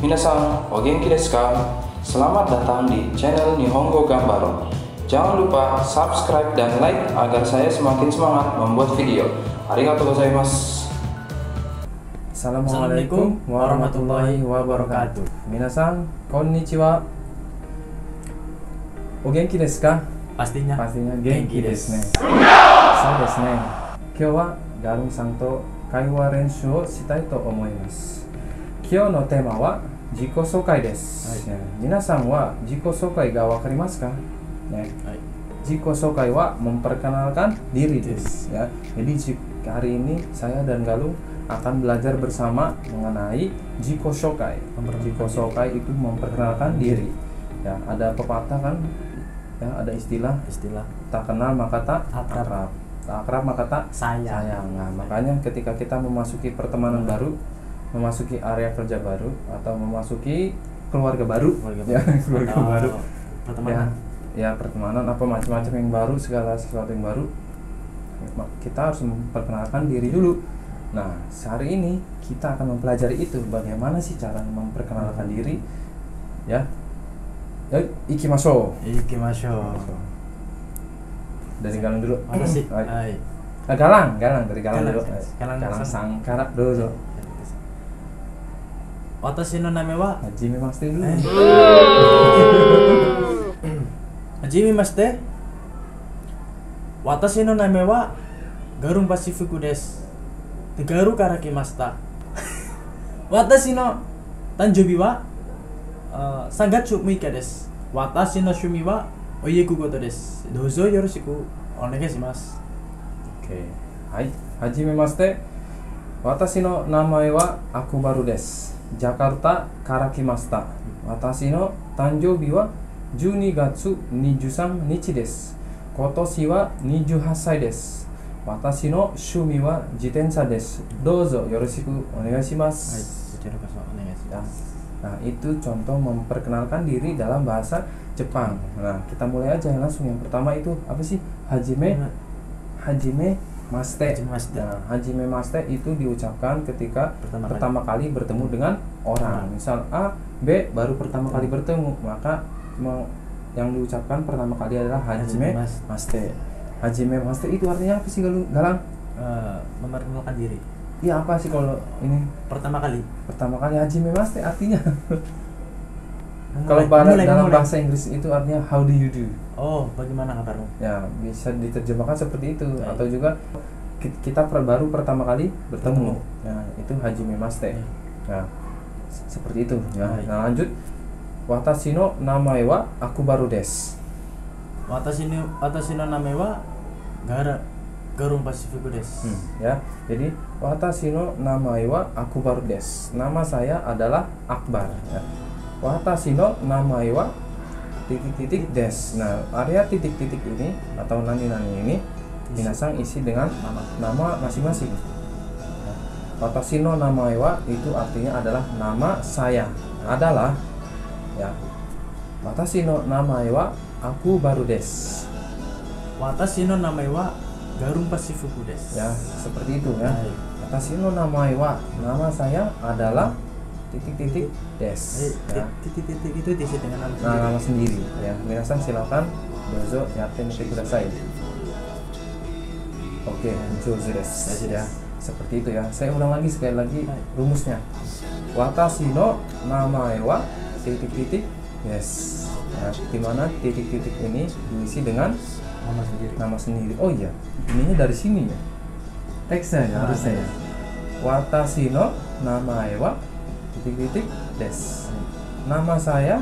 Minasan, o genki desu ka? Selamat datang di channel Nihongo Gambaro. Jangan lupa subscribe dan like agar saya semakin semangat membuat video. Arigatou gozaimasu. Assalamualaikum warahmatullahi wabarakatuh. Minasan, konnichiwa. O genki desu ka? Pastinya. Pastinya genki Genki desu ne. desu. そうですね。今日はガルンさんと会話練習をしたいと思います。今日のテーマは 自己紹介です。ね皆さんは自己紹介がわかりますか？ね。 Hai. Ziko Sokai wa memperkenalkan diri des ya. Jadi ji- hari ini saya dan Galung akan belajar bersama mengenai Jiko Sokai. Jiko Sokai itu memperkenalkan diri. Ya, ada pepatah kan? Ya, ada istilah Istilah tak kenal maka tak Akrab. akrab. Tak akrab maka tak sayang. sayang. Nah, makanya ketika kita memasuki pertemanan baru, memasuki area kerja baru atau memasuki keluarga baru, Keluarga ya, baru. keluarga Atau baru Pertemanan. ya, ya pertemanan apa macam-macam yang baru segala sesuatu yang baru kita harus memperkenalkan diri dulu nah hari ini kita akan mempelajari itu bagaimana sih cara memperkenalkan diri ya ya ikimasho Ikimashou. dari galang dulu. Hai. Hai. Ah, galang galang dari galang, Galang, dulu galang galang sang. sangkara dulu 私の名前はじめましてはじめまして私の名前はガルンシフクです。ガルから来ました。私の誕生日は3月6日です。私の趣味はお家くことです。どうぞよろしくお願いします。OK はい。はじめまして。私の名前はアクルです。Jakarta karakimashita. Watashi no tanjoubi wa 12月23日です。今年は28歳です。私の趣味は自転車です。どうぞよろしくお願いしま Hai, す。 bicara bahasa onegaishimasu. Ya. Nah, itu contoh memperkenalkan diri dalam bahasa Jepang. Nah, kita mulai aja langsung. Yang pertama itu apa sih? Hajime Hajime Maste. Hajime maste. Nah, Hajime Maste itu diucapkan ketika Pertama pertama, kali. kali bertemu dengan orang. Orang. Misal A, B baru pertama kali bertemu, maka yang diucapkan pertama kali adalah Hajime Hajime mas- Maste. Hajime Maste itu artinya apa sih? Galang? Eh, memperkenalkan diri. Iya apa sih kalau ini Pertama kali. pertama kali Hajime Maste artinya? Memulai- kalau pada memulai- dalam memulai. bahasa Inggris itu artinya how do you do? Oh, bagaimana kabarmu? Ya, bisa diterjemahkan seperti itu Baik. atau juga ki- kita baru pertama kali bertemu. Bertemu. Ya, itu Hajime Maste. Ya. Nah, s- seperti itu ya. Baik. Nah, lanjut. Watashi no namae wa Akubaru desu. Watashi no watashi no name wa Gara Garung Pacificu desu. Hmm, ya. Jadi watashi no namae wa Akubaru desu. Nama saya adalah Akbar ya. Watashi no namae wa titik-titik des. Nah, area titik-titik ini atau nani-nani ini minasang isi dengan Nama. masing-masing. Watashi no namae wa itu artinya adalah nama saya adalah ya. Watashi no namae wa aku baru des. Watashi no name wa Garung Pacificu desu. Ya, seperti itu ya. Watashi no namae wa nama saya adalah titik-titik des. Eh, Ya. Titik-titik itu diisi dengan nama Nah, nama sendiri ya. Minasan silakan dozo yatte nite kudasai. Oke, desu. Jozu Ya, seperti itu ya. Saya ulang lagi sekali lagi rumusnya. Watashi no namae wa titik-titik yes. Ya, di mana titik-titik ini diisi dengan nama sendiri. nama sendiri. Oh iya, ininya dari sini ya. Teksnya ya, Ah, harusnya. iya. ya. Watashi no namae wa titik-titik des. Nama saya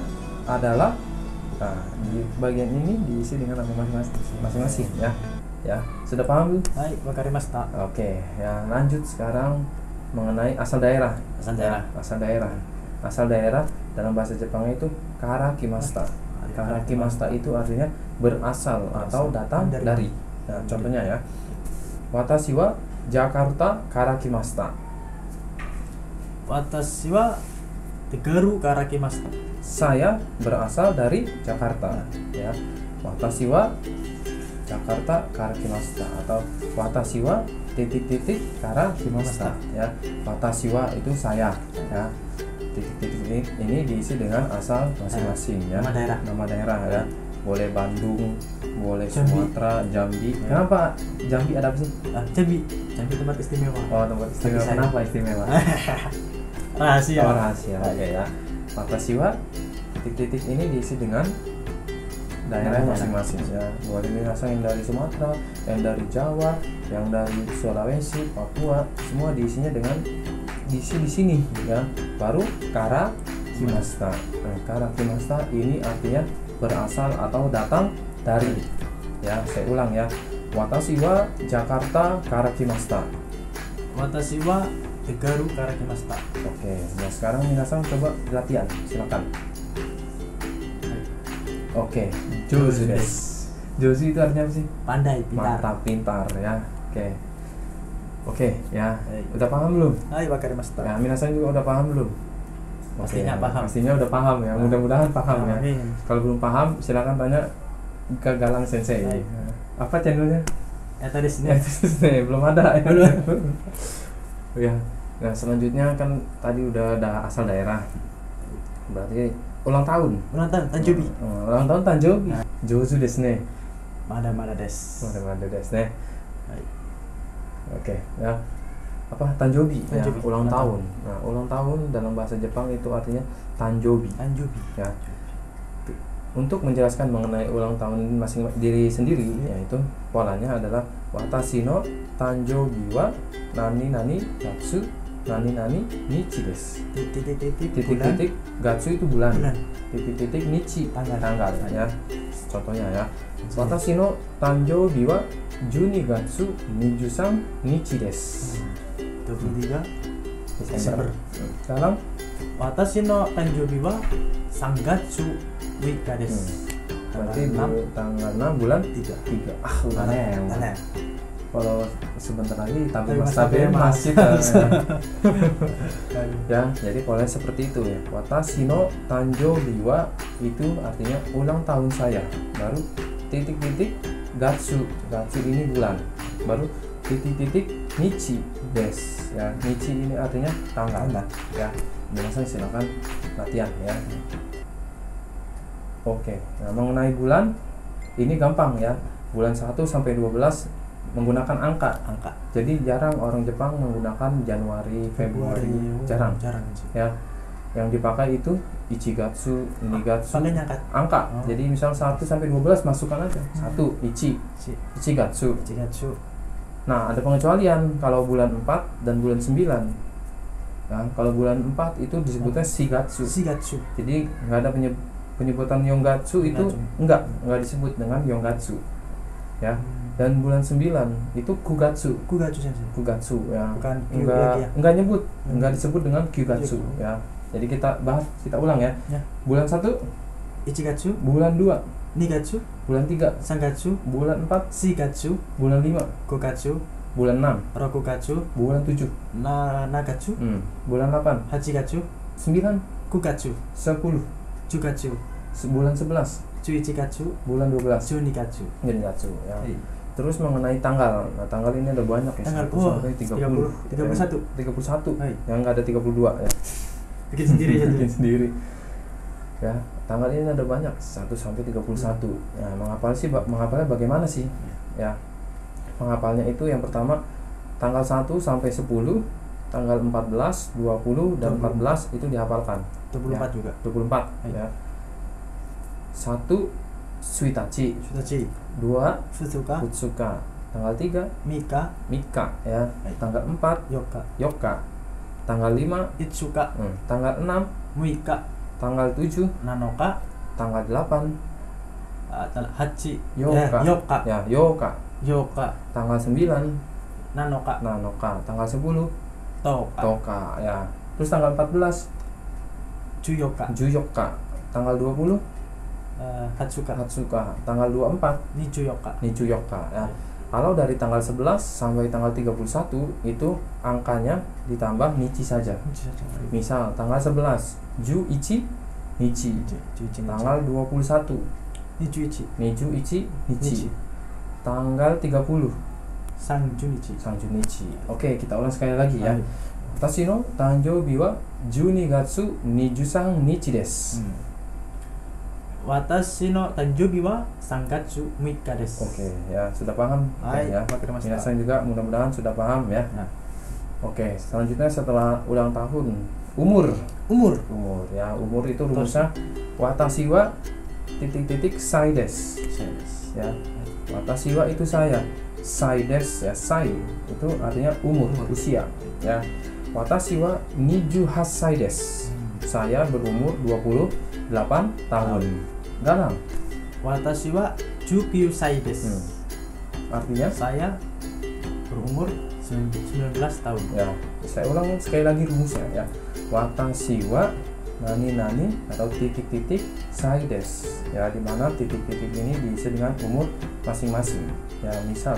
adalah nah, di bagian ini diisi dengan nama masing-masing masing-masing ya. Ya, sudah paham? Hai, wakarimashita. Oke, ya lanjut sekarang mengenai asal daerah. Asal daerah. Ya, asal daerah. Asal daerah dalam bahasa Jepang itu karakimashita. Karakimashita itu artinya berasal atau datang Dari. dari. Nah, contohnya ya. Watashi wa Jakarta karakimashita. Watashi wa Tegaru karakimashita. Saya berasal dari Jakarta, ya. Watashi wa Jakarta karakimashita atau watashi wa titik-titik karakimashita ya. Watashi wa itu saya ya. titik-titik ini, ini diisi dengan asal masing-masing ya Nama daerah. nama daerah ya boleh Bandung boleh Jambi. Sumatera Jambi Ya. kenapa Jambi ada apa sih Ah, Jambi Jambi tempat istimewa oh tempat istimewa saya. kenapa istimewa rahasia Oh, rahasia aja ya. Maka siwa titik-titik ini diisi dengan daerah Daerah. masing-masing ya. Boleh dirasa yang dari Sumatera, yang dari Jawa, yang dari Sulawesi, Papua, semua diisinya dengan diisi di sini ya. Baru kara kimasta. Nah, kara kimasta ini artinya berasal atau datang dari ya. Saya ulang ya. Watashi wa Jakarta kara kimasta. Watashi wa Tegaru Karakimasta Oke, nah sekarang minasan coba latihan, silakan. Oke, Josu des. Josu itu artinya apa sih? Pandai, pintar Mantap, pintar ya. Oke. Oke, ya. Udah paham belum? Hai Wakarimasta Ya, minasan juga udah paham belum? Pastinya Oke, paham. Pastinya udah paham ya. Mudah-mudahan paham ya. Kalau belum paham, silakan tanya ke Galang Sensei. Baik. Apa channelnya? Ya tadi sini Ya, terus nih, belum ada ya. Belum. ya. Nah, selanjutnya kan tadi udah ada asal daerah. Berarti ulang tahun. ulang tahun Tanjubi Hmm, ulang tahun Tanjobi. Nah. Jozu desu ne. Mada Mada des Mada desu ne. Baik. Oke, ya. Apa Tanjobi? Ya, Tanjobi, ulang ulang tahun. Nah, ulang tahun dalam bahasa Jepang itu artinya Tanjobi. Tanjubi Ya. Untuk menjelaskan mengenai ulang tahun masing diri sendiri, yaitu polanya adalah watashi no tanjobi wa nani nani gatsu nani nani nichi desu. titik-titik Titik-titik gatsu itu bulan. Titik-titik nichi Tanggal. tanggal ya. Contohnya ya. Watashi no tanjobi wa 12 gatsu 23 nichi desu. 23 Desember. Sekarang Watashi no Tanjubi wa Sangatsu Wika hmm, desu berarti Tanggal bu- tanggal 6 bulan 3 3. Ah, udah. Tanem. kalau sebentar lagi tapi mas tapi tapi mas. masih ya jadi polanya seperti itu ya. Watashi no tanjobi wa itu artinya ulang tahun saya. Baru titik-titik gatsu. Gatsu ini bulan. Baru titik-titik nichi des ya nichi ini artinya tanggal Tanggal. ya biasa silakan latihan ya oke nah mengenai bulan ini gampang ya bulan 1 sampai 12 menggunakan angka angka jadi jarang orang Jepang menggunakan Januari, Februari, oh, jarang. jarang sih Ya, yang dipakai itu Ichigatsu, Nigatsu, pakai angka. Oh. Jadi misal 1 sampai 12 masukkan aja. Satu Ichi, si Ichigatsu. Nah, ada pengecualian kalau bulan 4 dan bulan 9. Ya, kalau bulan 4 itu disebutnya Shigatsu. Shigatsu Jadi nggak ada penyeb- penyebutan Yongatsu itu Yongatsu. enggak, enggak disebut dengan Yongatsu. Ya. Dan bulan 9 itu Kugatsu. Kugatsu sensei Kugatsu ya Bukan enggak ya? enggak nyebut Hmm. enggak disebut dengan Kyugatsu Kyu. ya jadi kita bahas kita ulang ya Ya. bulan 1 Ichigatsu bulan 2 Nigatsu bulan 3 Sangatsu. Bulan 4 Shigatsu. Bulan 5 Kogatsu bulan 6 Rokugatsu. Bulan 7 Na Nagatsu. hmm. bulan 8 Hachigatsu. 9 Kugatsu. 10 Jugatsu se- bulan 11 Juichigatsu bulan 12 Junigatsu. Genjatsu ya. Hei. terus mengenai tanggal. Nah tanggal ini ada banyak ya. Tanggal, 1 oh, sampai 30 30, 31. 31 Hai. yang enggak ada 32 ya. Bikin sendiri bikin satu sendiri ya. Tanggal ini ada banyak 1 sampai 31 ya menghafal sih menghafalnya bagaimana sih? Ya. Menghafalnya itu yang pertama tanggal 1 sampai 10 tanggal 14 20 dan 20. 14 itu dihafalkan. 24 Ya. juga? 24 Hai. ya. Satu Suitachi. Sutachi dua Futsuka. Utsuka tanggal 3 Mika. Mika ya. Hai. tanggal 4 Yoka. Yoka. Tanggal 5 Itsuka. hmm, tanggal 6 Muika tanggal 7 Nanoka. Tanggal 8 ah, tal- Hachi. Yoka. Eh, Yoka. Ya Yoka. Yoka. Tanggal 9 Nanoka. Nanoka. Tanggal 10 Toka. Toka ya. Terus tanggal 14 Juyoka. Juyoka. Tanggal 20 eh, Hatsuka. Hatsuka. Tanggal 24 Nijuyoka. Nijuyoka ya kalau dari tanggal 11 sampai tanggal 31 itu angkanya ditambah nichi saja. Misal tanggal 11 ju ichi nichi. Tanggal 21 niju ichi. Niju ichi nichi. Tanggal 30 sanju nichi. Sanju nichi. Oke, kita ulang sekali lagi ya. Tasino tanjo biwa 12 gatsu nijusang nichi desu. Hmm. Watashi no tanjobi wa sangatsu mika desu. Oke, ya sudah paham Hai, ya. Minasan juga mudah-mudahan sudah paham ya. Nah, Oke, selanjutnya setelah ulang tahun, umur. umur. Umur ya, umur itu rumusnya watashi wa titik-titik sai desu. Ya. Watashi wa itu saya. Sai desu ya, sai itu artinya umur, Umur. usia ya. Watashi wa 28 sai desu. Saya berumur 28 tahun. Galang. Watashi wa 19 sai desu. Hmm. Artinya Saya berumur 19 tahun. ya saya ulang sekali lagi rumusnya ya watashi wa nani nani atau titik-titik sai desu ya di mana titik-titik ini diisi dengan umur masing-masing ya misal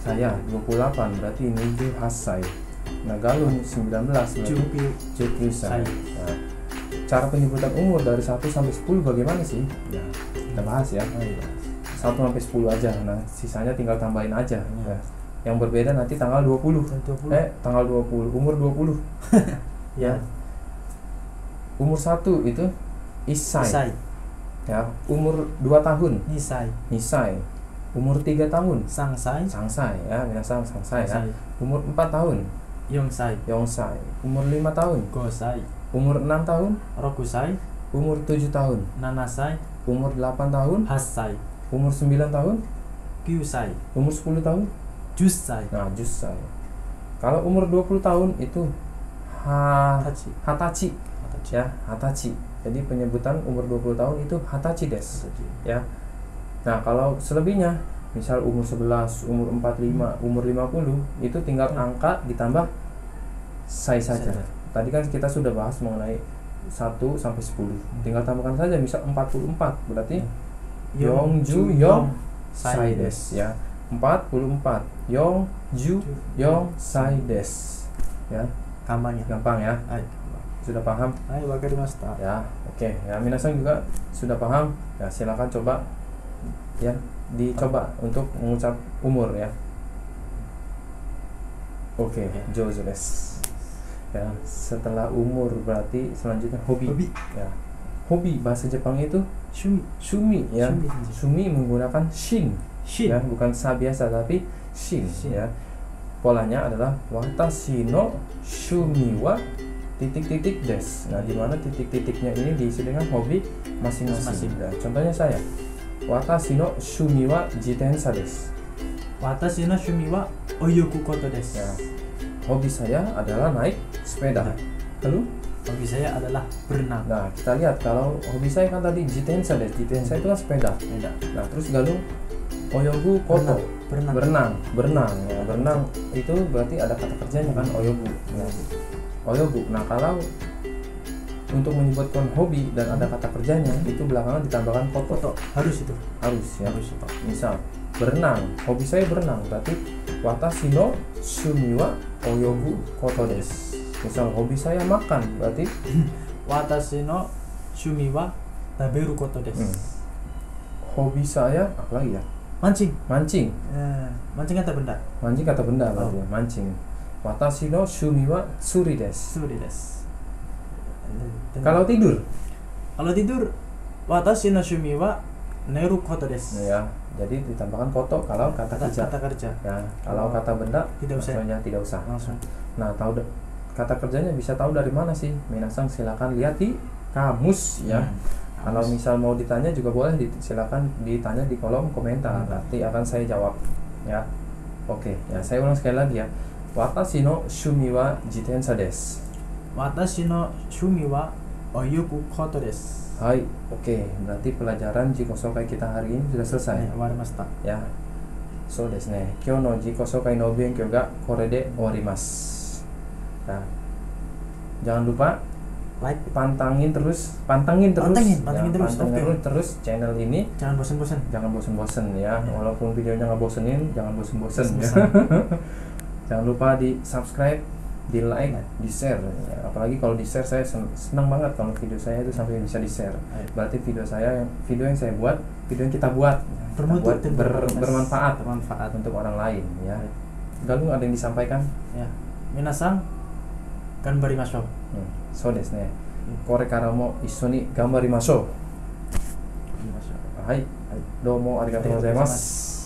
saya 28 berarti niju hasai nah galung 19 berarti 19 cara penyebutan umur dari 1 sampai 10 bagaimana sih ya kita bahas ya 1 sampai 10 aja nah sisanya tinggal tambahin aja Ya. ya. yang berbeda nanti tanggal 20 20. eh tanggal 20 umur 20 ya umur 1 itu isai, Isai. ya umur 2 tahun Nisai. nisai umur 3 tahun Sangsai. sangsai ya minasang sangsai ya Sangsai. umur 4 tahun Yongsai. yongsai umur 5 tahun Gosai. Umur 6 tahun Rokusai. umur 7 tahun Nanasai. umur 8 tahun Hasai. umur 9 tahun Kyusai. umur 10 tahun Jusai. nah jusai kalau umur 20 tahun itu ha Tachi. hatachi Tachi. ya hatachi jadi penyebutan umur 20 tahun itu hatachi des ya nah kalau selebihnya misal umur 11 umur 45 umur 50 itu tinggal Hmm. angka ditambah sai saja Saja. Tadi kan kita sudah bahas mengenai 1 sampai 10 tinggal tambahkan saja misal 44 berarti Yongju Yong sai des ya. 44 Yongju Yong sai des ya. Kampanye. gampang ya? Hai. sudah paham? Hai, wakarimashita. ya oke. Ya minasan juga sudah paham. Ya silakan coba ya dicoba untuk mengucap umur ya. Oke Ya. jojo des ya setelah umur berarti selanjutnya hobi, Hobi. ya hobi bahasa Jepang itu Shumi. shumi ya Shumi. shumi menggunakan shin Shin. ya bukan sa biasa tapi shin, Shin. ya polanya adalah watashi no shumi wa titik-titik des nah di mana titik-titiknya ini diisi dengan hobi masing-masing. Nah, contohnya saya watashi no shumi wa jitensa des Watashi no shumi wa oyoku koto desu. ya hobi saya adalah naik sepeda lalu Hobi saya adalah berenang. nah kita lihat kalau hobi saya kan tadi jitensa des jitensa itu kan sepeda Beda. nah terus galung oyogu koto Berenang. berenang berenang ya berenang itu berarti ada kata kerjanya kan oyobu ya. oyobu nah kalau untuk menyebutkan hobi dan ada kata kerjanya itu belakangan ditambahkan koto Koto. Harus itu. harus ya Harus itu. misal berenang hobi saya berenang berarti watashi no shumi wa oyobu koto desu misal hobi saya makan berarti Watashi no shumi wa taberu koto desu. Hmm. hobi saya apa lagi ya Mancing. mancing Eh, mancing kata benda. mancing kata benda berarti Oh. ya mancing watashi no shumi wa tsuri desu Suri desu. Dan- kalau tidur kalau tidur watashi no shumi wa neru koto desu. ya jadi ditambahkan koto kalau kata Kata, kerja kata kerja. ya kalau kata benda Tidak usah. maksudnya tidak usah Langsung. nah tahu kata kerjanya bisa tahu dari mana sih minasang silakan lihat di kamus ya Hmm. kalau misal mau ditanya juga boleh di- silakan ditanya di kolom komentar Hmm. nanti akan saya jawab ya oke ya saya ulang sekali lagi ya watashi no shumi wa jitensa desu Watashi no shumi wa oyoku koto desu. Hai, oke. Okay. Berarti pelajaran Jikosokai kita hari ini sudah selesai. Ya, warimasta. Ya. So desu ne. Kyou no Jikosokai no benkyou ga kore de owarimasu. Nah. Jangan lupa like pantangin terus pantangin terus pantangin pantangin ya, terus pantangin terus, terus channel ini jangan bosen-bosen jangan bosen-bosen ya yeah. walaupun videonya nggak bosenin jangan bosen-bosen ya. jangan lupa di subscribe di like, di share. Apalagi kalau di share saya senang banget kalau video saya itu sampai bisa di share. Iya. Berarti video saya yang video yang saya buat, video yang kita buat, kita buat ber, bermanfaat, bermanfaat untuk orang lain ya. Iya. Lalu ada yang disampaikan? Ya. Minasang gambari masuk Hmm. So desu ne. Iya. Kore kara mo issho ni ganbari Hai. Hai. Domo arigatou gozaimasu.